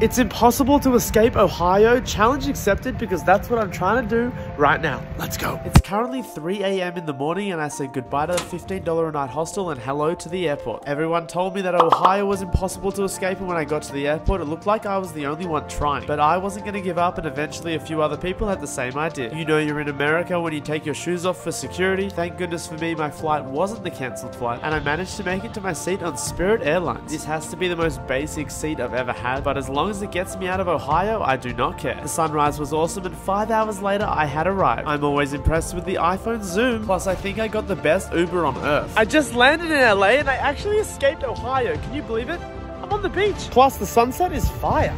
It's impossible to escape Ohio. Challenge accepted because that's what I'm trying to do right now. Let's go. It's currently 3 a.m. in the morning and I said goodbye to the $15 a night hostel and hello to the airport. Everyone told me that Ohio was impossible to escape and when I got to the airport it looked like I was the only one trying. But I wasn't going to give up and eventually a few other people had the same idea. You know you're in America when you take your shoes off for security. Thank goodness for me my flight wasn't the cancelled flight and I managed to make it to my seat on Spirit Airlines. This has to be the most basic seat I've ever had but as long as it gets me out of Ohio, I do not care. The sunrise was awesome and five hours later I had arrived. I'm always impressed with the iPhone zoom, plus I think I got the best Uber on earth. I just landed in LA and I actually escaped Ohio, can you believe it? I'm on the beach. Plus the sunset is fire.